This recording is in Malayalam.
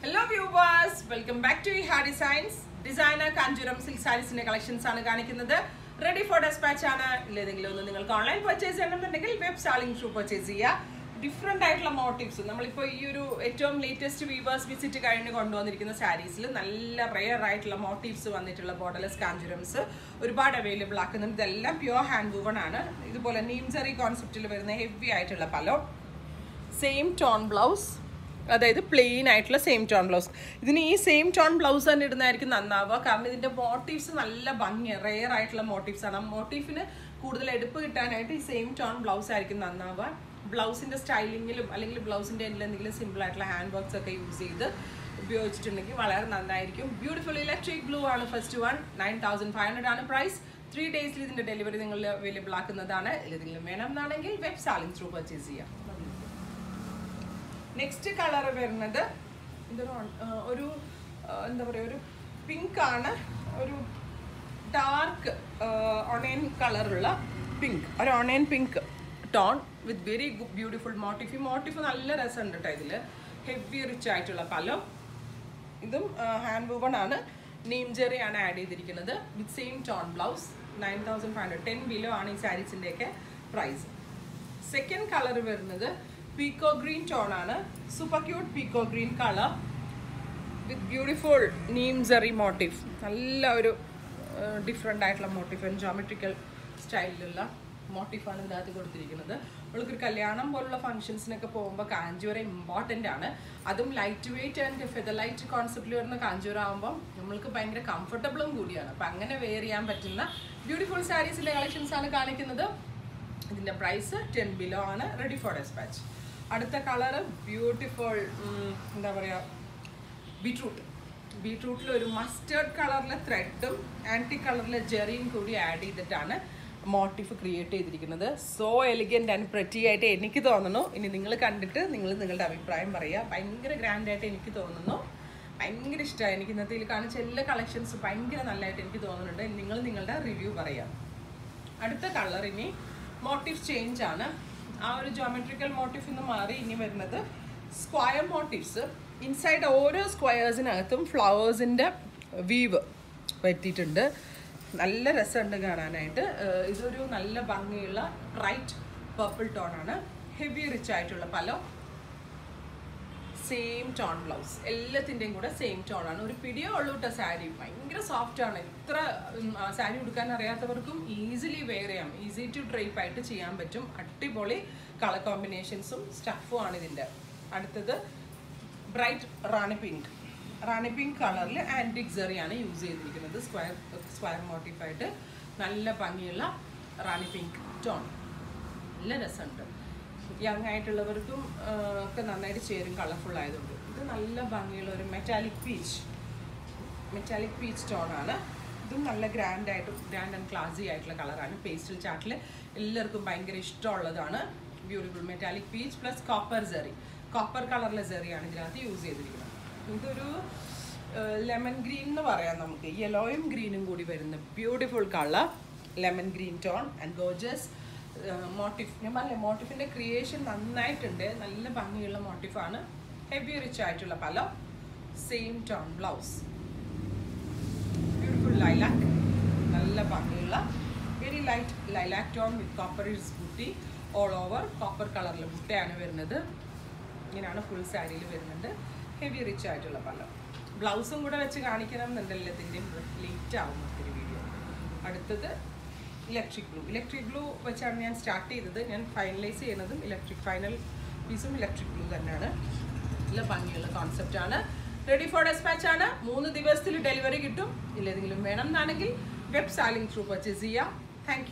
Hello viewers welcome back to ഹാ ഡിസൈൻസ് ഡിസൈനർ കാഞ്ചുരം സിൽക്ക് സാരീസിന്റെ കളക്ഷൻസ് ആണ് കാണിക്കുന്നത്. റെഡി ഫോർ ഡെസ്പാച്ച് ആണ്. ഇല്ലെങ്കിലും ഒന്ന് നിങ്ങൾക്ക് ഓൺലൈൻ പർച്ചേസ് ചെയ്യണമെന്നുണ്ടെങ്കിൽ വെബ് സ്റ്റാളിംഗ് ഷൂ പർച്ചേസ് ചെയ്യുക. ഡിഫറെന്റ് ആയിട്ടുള്ള മോട്ടീവ്സ് നമ്മളിപ്പോൾ ഈ ഒരു ഏറ്റവും ലേറ്റസ്റ്റ് വീവേഴ്സ് വിസിറ്റ് കഴിഞ്ഞ് കൊണ്ടുവന്നിരിക്കുന്ന സാരീസിൽ നല്ല റെയർ ആയിട്ടുള്ള മോട്ടീവ്സ് വന്നിട്ടുള്ള ബോർഡർലെസ് കാഞ്ചുരംസ് ഒരുപാട് അവൈലബിൾ ആക്കുന്നുണ്ട്. ഇതെല്ലാം പ്യുവർ ഹാൻഡ് വൂവൺ ആണ്. ഇതുപോലെ നീംസറി കോൺസെപ്റ്റിൽ വരുന്ന ഹെവി ആയിട്ടുള്ള പലോ സെയിം ടോൺ ബ്ലൗസ് അതായത് പ്ലെയിൻ ആയിട്ടുള്ള സെയിം ടോൺ ബ്ലൗസ് ഇതിന് ഈ സെയിം ടോൺ ബ്ലൗസ് തന്നെ ഇടുന്നതായിരിക്കും നന്നാവുക. കാരണം ഇതിന്റെ മോട്ടീവ്സ് നല്ല ഭംഗി റെയർ ആയിട്ടുള്ള മോട്ടീവ്സ് ആണ്. മോട്ടീഫിന് കൂടുതൽ എടുപ്പ് കിട്ടാനായിട്ട് ഈ സെയിം ടോൺ ബ്ലൗസ് ആയിരിക്കും നന്നാവുക. ബ്ലൗസിന്റെ സ്റ്റൈലിങ്ങിലും അല്ലെങ്കിൽ ബ്ലൗസിന്റെ എല്ലാം എന്തെങ്കിലും സിമ്പിൾ ആയിട്ടുള്ള ഹാൻഡ് വർക്ക്സ് ഒക്കെ യൂസ് ചെയ്ത് ഉപയോഗിച്ചിട്ടുണ്ടെങ്കിൽ വളരെ നന്നായിരിക്കും. ബ്യൂട്ടിഫുൾ ഇലക്ട്രിക് ബ്ലൂ ആണ് first one nine thousand five hundred ആണ് പ്രൈസ് ത്രീ ഡേയ്സിൽ ഇതിന്റെ ഡെലിവറി നിങ്ങൾ അവൈലബിൾ ആക്കുന്നതാണ്. ഏതെങ്കിലും വേണം എന്നാണെങ്കിൽ വെബ് സാലിംഗ് ത്രൂ പർച്ചേസ് ചെയ്യാം. നെക്സ്റ്റ് കളർ വരുന്നത് ഒരു എന്താ പറയുക ഒരു പിങ്ക് ആണ്. ഒരു ഡാർക്ക് ഒണയൻ കളറുള്ള പിങ്ക് ഒരു onion pink tone with very beautiful motif motif നല്ല രസമുണ്ട് കേട്ടോ ഇതിൽ ഹെവി റിച്ച് ആയിട്ടുള്ള പലം. ഇതും ഹാൻഡ് വൂവൺ ആണ്. നീം ജെറി ആണ് ആഡ് ചെയ്തിരിക്കുന്നത്. With same tone blouse nine thousand five hundred ten below ആണ് ഈ സാരീസിന്റെയൊക്കെ പ്രൈസ് സെക്കൻഡ് കളർ വരുന്നത് പീക്കോ ഗ്രീൻ ടോൺ ആണ്. Super cute peacock green colour with beautiful Neem Jerry motif നല്ല ഒരു ഡിഫറെന്റ് ആയിട്ടുള്ള മോട്ടീഫ് ജോമെട്രിക്കൽ സ്റ്റൈലിലുള്ള മോട്ടീഫാണ് ഇതിനകത്ത് കൊടുത്തിരിക്കുന്നത്. നമ്മൾക്കൊരു കല്യാണം പോലുള്ള ഫംഗ്ഷൻസിനൊക്കെ പോകുമ്പോൾ കാഞ്ചൂര ഇമ്പോർട്ടന്റ് ആണ്. അതും light weight and feather light കോൺസെപ്റ്റിൽ വരുന്ന കാഞ്ചൂര ആകുമ്പോൾ നമ്മൾക്ക് ഭയങ്കര കംഫർട്ടബിളും കൂടിയാണ്. അപ്പം അങ്ങനെ വെയർ ചെയ്യാൻ പറ്റുന്ന ബ്യൂട്ടിഫുൾ സാരീസിന്റെ കളക്ഷൻസ് ആണ് കാണിക്കുന്നത്. ഇതിന്റെ പ്രൈസ് ടെൻ ബിലോ ആണ്. റെഡി ഫോർ ഡെസ്പാച്ച് അടുത്ത കളറ് ബ്യൂട്ടിഫുൾ എന്താ പറയുക ബീട്രൂട്ട് ബീട്രൂട്ടിൽ ഒരു മസ്റ്റേർഡ് കളറിലെ ത്രെഡും ആന്റി കളറിലെ ജെറിയും കൂടി ആഡ് ചെയ്തിട്ടാണ് മോട്ടീഫ് ക്രിയേറ്റ് ചെയ്തിരിക്കുന്നത്. സോ എലിഗന്റ് ആൻഡ് പ്രറ്റി ആയിട്ട് എനിക്ക് തോന്നുന്നു. ഇനി നിങ്ങൾ കണ്ടിട്ട് നിങ്ങൾ നിങ്ങളുടെ അഭിപ്രായം പറയുക. ഭയങ്കര ഗ്രാൻഡ് ആയിട്ട് എനിക്ക് തോന്നുന്നു. ഭയങ്കര ഇഷ്ടമായി എനിക്ക് ഇന്നത്തെ ഇതിൽ കാണിച്ച എല്ലാ കളക്ഷൻസ് ഭയങ്കര നല്ലതായിട്ട് എനിക്ക് തോന്നുന്നുണ്ട്. നിങ്ങൾ നിങ്ങളുടെ റിവ്യൂ പറയാം അടുത്ത കളർ ഇനി മോട്ടീവ് ചേഞ്ച് ആണ്. ആ ഒരു ജോമെട്രിക്കൽ മോട്ടീഫ് നിന്ന് മാറി ഇനി വരുന്നത് സ്ക്വയർ മോട്ടീവ്സ് ഇൻസൈഡ് ഓരോ സ്ക്വയേഴ്സിനകത്തും ഫ്ലവേഴ്സിന്റെ വീവ് പറ്റിയിട്ടുണ്ട്. നല്ല രസമുണ്ട് കാണാനായിട്ട്. ഇതൊരു നല്ല ഭംഗിയുള്ള ബ്രൈറ്റ് പർപ്പിൾ ടോണാണ് ഹെവി റിച്ച് ആയിട്ടുള്ള പല സെയിം ടോൺ ബ്ലൗസ് എല്ലാത്തിന്റെയും കൂടെ സെയിം ടോൺ ആണ്. ഒരു പിടിയോ ഉള്ളൂ കേട്ടോ സാരി. ഭയങ്കര സോഫ്റ്റ് ആണ്. ഇത്ര സാരി ഉടുക്കാൻ അറിയാത്തവർക്കും ഈസിലി വെയർ ചെയ്യാം. ഈസി ടു ഡ്രൈപ്പ് ആയിട്ട് ചെയ്യാൻ പറ്റും. അടിപൊളി കളർ കോമ്പിനേഷൻസും സ്റ്റഫും ആണ് ഇതിന്റെ അടുത്തത് bright rani pink rani pink കളറിൽ ആന്റിക് സെറിയാണ് യൂസ് ചെയ്തിരിക്കുന്നത്. സ്ക്വയർ സ്ക്വയർ മോട്ടീഫായിട്ട് നല്ല ഭംഗിയുള്ള റാണി പിങ്ക് ടോൺ നല്ല രസമുണ്ട്. യങ് ആയിട്ടുള്ളവർക്കും ഒക്കെ നന്നായിട്ട് ചേരും കളർഫുൾ ആയതുകൊണ്ട്. ഇത് നല്ല ഭംഗിയുള്ള ഒരു മെറ്റാലിക് പീച്ച് മെറ്റാലിക് പീച്ച് ആണ്. ഇതും നല്ല ഗ്രാൻഡ് ആയിട്ട് ഗ്രാൻഡ് ആൻഡ് ക്ലാസി ആയിട്ടുള്ള കളറാണ് പേസ്റ്റൽ ചാർട്ടിൽ എല്ലാവർക്കും ഭയങ്കര ഇഷ്ടമുള്ളതാണ്. Beautiful metallic peach plus copper സെറി copper കളറിലെ സെറിയാണ് ഇതിനകത്ത് യൂസ് ചെയ്തിരിക്കുന്നത്. ഇതൊരു ലെമൺ ഗ്രീൻ എന്ന് പറയാം നമുക്ക്. യെലോയും ഗ്രീനും കൂടി വരുന്ന beautiful colour lemon green tone and gorgeous motif ഞാൻ പറഞ്ഞില്ലേ മോട്ടിഫിന്റെ ക്രിയേഷൻ നന്നായിട്ടുണ്ട്. നല്ല ഭംഗിയുള്ള മോട്ടിഫാണ്. ഹെവി റിച്ച് ആയിട്ടുള്ള പല. Same tone blouse beautiful lilac നല്ല ഭംഗിയുള്ള. Very light lilac tone with copper is buti all over copper കളറിൽ ബുട്ടയാണ് വരുന്നത്. ഇങ്ങനെയാണ് ഫുൾ സാരിയിൽ വരുന്നത്. ഹെവി റിച്ച് ആയിട്ടുള്ള പല. ബ്ലൗസും കൂടെ വെച്ച് കാണിക്കണം എന്നുണ്ടല്ലോ ഇതിന്റെ ലേറ്റ് ആവും ഒത്തിരി വീഡിയോ അടുത്തത് ഇലക്ട്രിക് ബ്ലൂ ഇലക്ട്രിക് ബ്ലൂ വെച്ചാണ് ഞാൻ സ്റ്റാർട്ട് ചെയ്തത്. ഞാൻ ഫൈനലൈസ് ചെയ്യുന്നതും ഇലക്ട്രിക് ഫൈനൽ പീസും ഇലക്ട്രിക് ബ്ലൂ തന്നെയാണ്. നല്ല ഭംഗിയുള്ള ആണ്. റെഡി ഫോർ ഡെസ്പാച്ച് ആണ്. മൂന്ന് ദിവസത്തിൽ ഡെലിവറി കിട്ടും. ഇല്ലെങ്കിലും വേണം എന്നാണെങ്കിൽ വെബ് സാലിംഗ് ത്രൂ പർച്ചേസ് ചെയ്യാം താങ്ക്